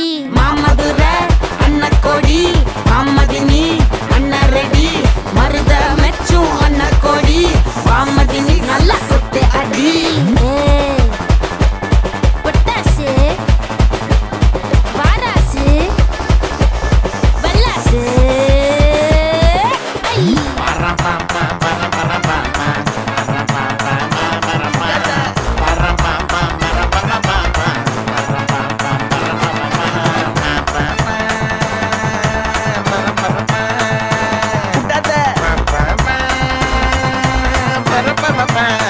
Mom. ba ba ba